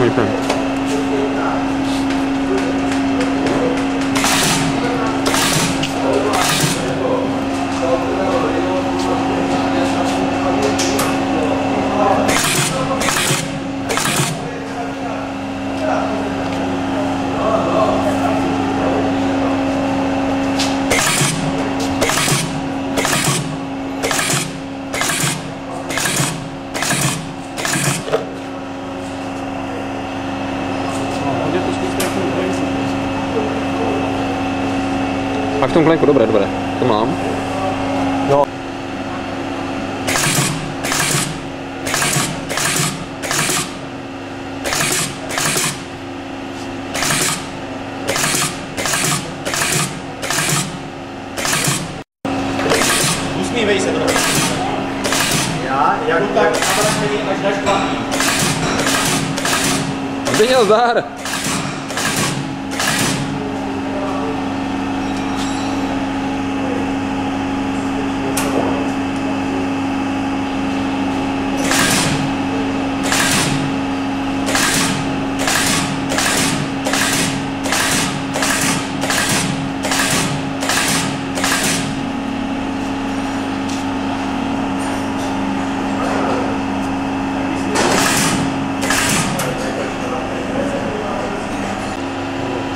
Wilson. A v tom klenku, dobré, dobré. To mám. No. Usmívej se trochu. Já? Jak tak až na špatný. Zbyněl zdar!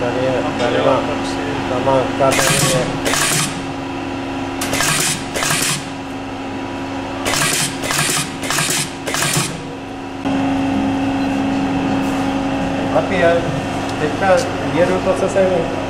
Daniel, Daniel, Daniel, Daniel, Daniel, Daniel, Daniel, Daniel, Daniel, Daniel, Daniel,